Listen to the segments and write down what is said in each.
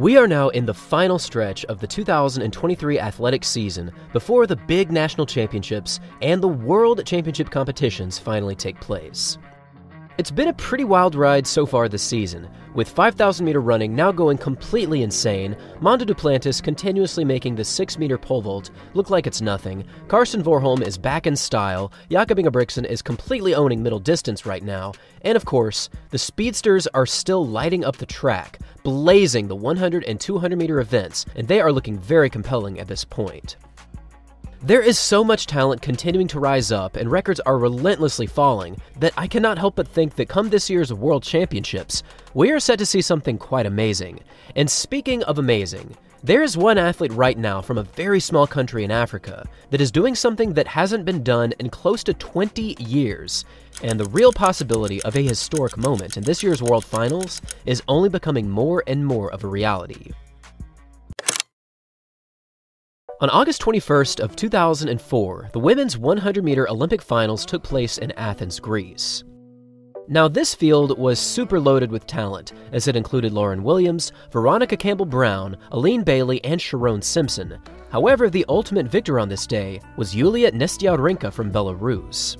We are now in the final stretch of the 2023 athletic season before the big national championships and the world championship competitions finally take place. It's been a pretty wild ride so far this season, with 5,000 meter running now going completely insane, Mondo Duplantis continuously making the 6 meter pole vault look like it's nothing, Karsten Warholm is back in style, Jakob Ingebrigtsen is completely owning middle distance right now, and of course, the speedsters are still lighting up the track, blazing the 100 and 200 meter events, and they are looking very compelling at this point. There is so much talent continuing to rise up, and records are relentlessly falling, that I cannot help but think that come this year's World Championships, we are set to see something quite amazing. And speaking of amazing, there is one athlete right now from a very small country in Africa that is doing something that hasn't been done in close to 20 years. And the real possibility of a historic moment in this year's World Finals is only becoming more and more of a reality. On August 21st of 2004, the women's 100-meter Olympic finals took place in Athens, Greece. Now, this field was super loaded with talent, as it included Lauryn Williams, Veronica Campbell Brown, Aleen Bailey, and Sherone Simpson. However, the ultimate victor on this day was Yulia Nesterenko from Belarus.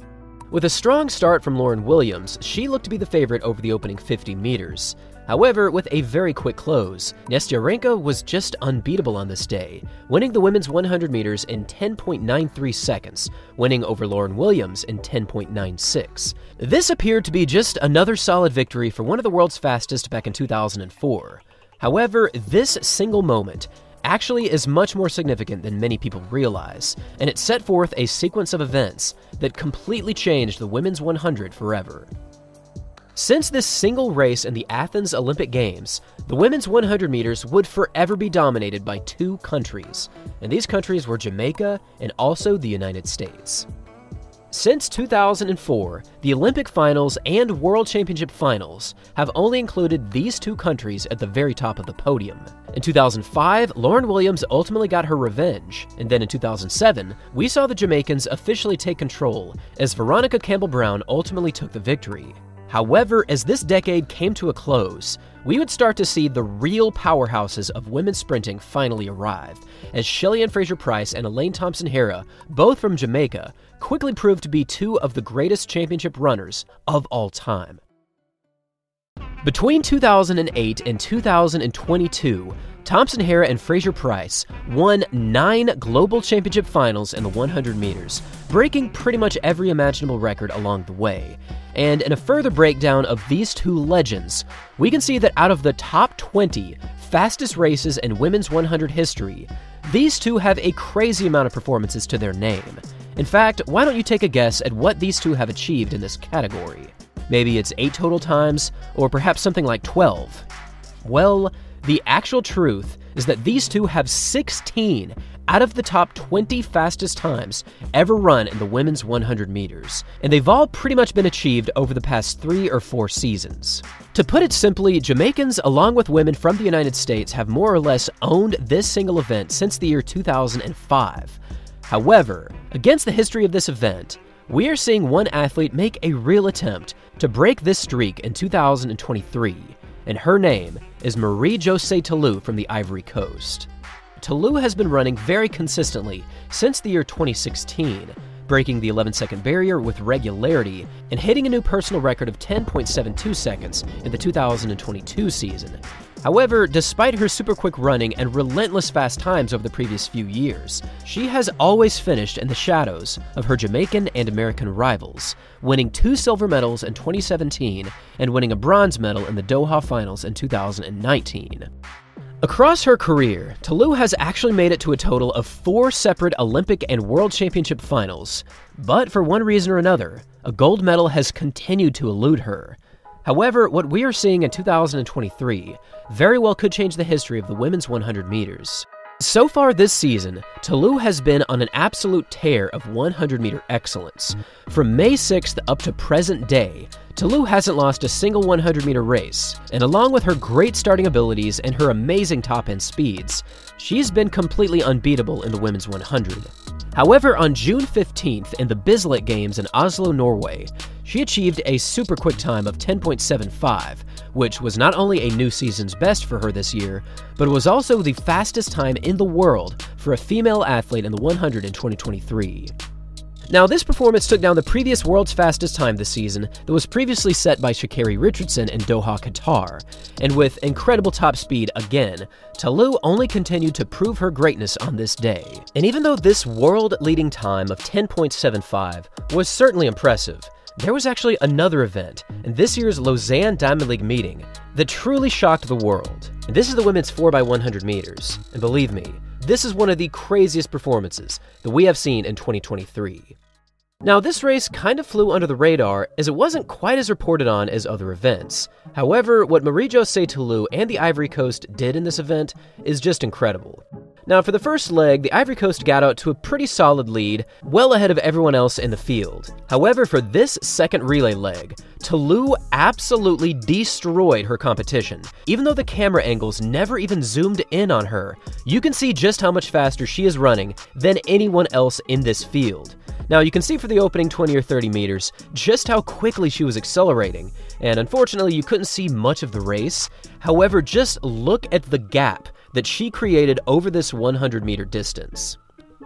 With a strong start from Lauryn Williams, she looked to be the favorite over the opening 50 meters. However, with a very quick close, Nesterenko was just unbeatable on this day, winning the women's 100 meters in 10.93 seconds, winning over Lauryn Williams in 10.96. This appeared to be just another solid victory for one of the world's fastest back in 2004. However, this single moment actually is much more significant than many people realize, and it set forth a sequence of events that completely changed the women's 100 forever. Since this single race in the Athens Olympic Games, the women's 100 meters would forever be dominated by two countries, and these countries were Jamaica and also the United States. Since 2004, the Olympic finals and World Championship finals have only included these two countries at the very top of the podium. In 2005, Lauryn Williams ultimately got her revenge, and then in 2007, we saw the Jamaicans officially take control as Veronica Campbell Brown ultimately took the victory. However, as this decade came to a close, we would start to see the real powerhouses of women's sprinting finally arrive, as Shelly-Ann Fraser-Pryce and Elaine Thompson-Herah, both from Jamaica, quickly proved to be two of the greatest championship runners of all time. Between 2008 and 2022, Thompson-Herah and Fraser-Pryce won nine global championship finals in the 100 meters, breaking pretty much every imaginable record along the way. And in a further breakdown of these two legends, we can see that out of the top 20 fastest races in women's 100 history, these two have a crazy amount of performances to their name. In fact, why don't you take a guess at what these two have achieved in this category? Maybe it's 8 total times, or perhaps something like 12. Well, the actual truth is that these two have 16 out of the top 20 fastest times ever run in the women's 100 meters, and they've all pretty much been achieved over the past three or four seasons. To put it simply, Jamaicans, along with women from the United States, have more or less owned this single event since the year 2005. However, against the history of this event, we are seeing one athlete make a real attempt to break this streak in 2023 and her name is Marie-Josée Talu from the Ivory Coast. Ta Lou has been running very consistently since the year 2016, breaking the 11 second barrier with regularity and hitting a new personal record of 10.72 seconds in the 2022 season. However, despite her super quick running and relentless fast times over the previous few years, she has always finished in the shadows of her Jamaican and American rivals, winning two silver medals in 2017 and winning a bronze medal in the Doha Finals in 2019. Across her career, Ta Lou has actually made it to a total of four separate Olympic and World Championship finals, but for one reason or another, a gold medal has continued to elude her. However, what we are seeing in 2023 very well could change the history of the women's 100 meters. So far this season, Ta Lou has been on an absolute tear of 100 meter excellence. From May 6th up to present day, Ta Lou hasn't lost a single 100 meter race, and along with her great starting abilities and her amazing top end speeds, she's been completely unbeatable in the women's 100. However, on June 15th in the Bislett Games in Oslo, Norway, she achieved a super quick time of 10.75, which was not only a new season's best for her this year, but was also the fastest time in the world for a female athlete in the 100 in 2023. Now, this performance took down the previous world's fastest time this season that was previously set by Sha'Carri Richardson in Doha, Qatar. And with incredible top speed again, Ta Lou only continued to prove her greatness on this day. And even though this world leading time of 10.75 was certainly impressive, there was actually another event in this year's Lausanne Diamond League meeting that truly shocked the world. This is the women's 4x100 meters. And believe me, this is one of the craziest performances that we have seen in 2023. Now, this race kind of flew under the radar as it wasn't quite as reported on as other events. However, what Marie-Josée Ta Lou and the Ivory Coast did in this event is just incredible. Now, for the first leg, the Ivory Coast got out to a pretty solid lead, well ahead of everyone else in the field. However, for this second relay leg, Ta Lou absolutely destroyed her competition. Even though the camera angles never even zoomed in on her, you can see just how much faster she is running than anyone else in this field. Now, you can see for the opening 20 or 30 meters just how quickly she was accelerating, and unfortunately, you couldn't see much of the race. However, just look at the gap that she created over this 100 meter distance.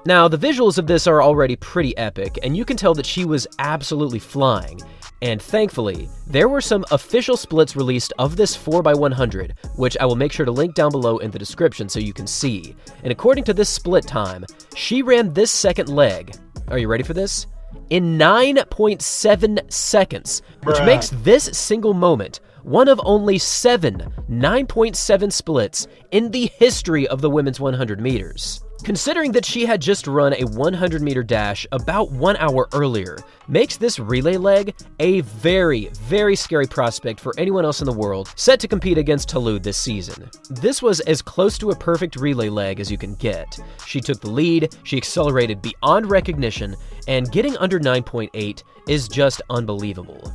Now, the visuals of this are already pretty epic, and you can tell that she was absolutely flying. And thankfully, there were some official splits released of this 4x100, which I will make sure to link down below in the description so you can see. And according to this split time, she ran this second leg are you ready for this? In 9.7 seconds, which Bruh. makes this single moment one of only seven 9.7 splits in the history of the women's 100 meters. Considering that she had just run a 100 meter dash about one hour earlier, makes this relay leg a very, very scary prospect for anyone else in the world set to compete against Ta Lou this season. This was as close to a perfect relay leg as you can get. She took the lead, she accelerated beyond recognition, and getting under 9.8 is just unbelievable.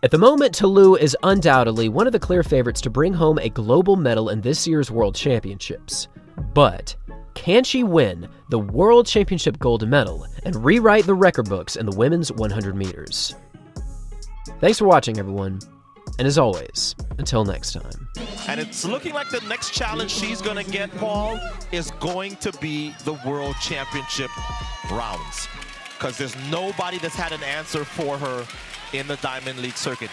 At the moment, Ta Lou is undoubtedly one of the clear favorites to bring home a global medal in this year's World Championships. But can she win the World Championship gold medal and rewrite the record books in the women's 100 meters? Thanks for watching, everyone. And as always, until next time. And it's looking like the next challenge she's going to get, Paul, is going to be the World Championship rounds because there's nobody that's had an answer for her in the Diamond League circuit.